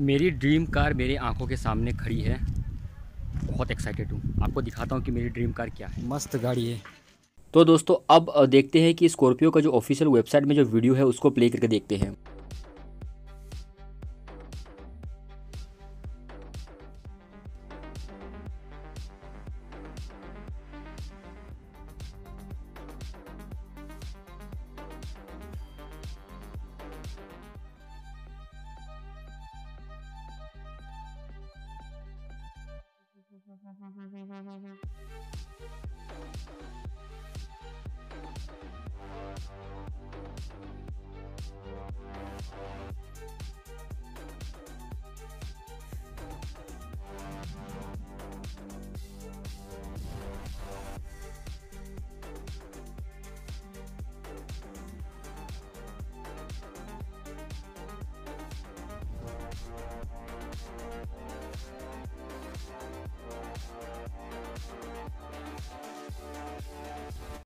मेरी dream car मेरी आँखों के सामने खड़ी है। बहुत एक्साइटेड हूँ। आपको दिखाता हूँ कि मेरी ड्रीम कार क्या है। मस्त गाड़ी है। तो दोस्तों अब देखते हैं कि स्कॉर्पियो का जो ऑफिशियल वेबसाइट में जो वीडियो है उसको प्ले करके देखते हैं। 哈哈哈哈哈哈哈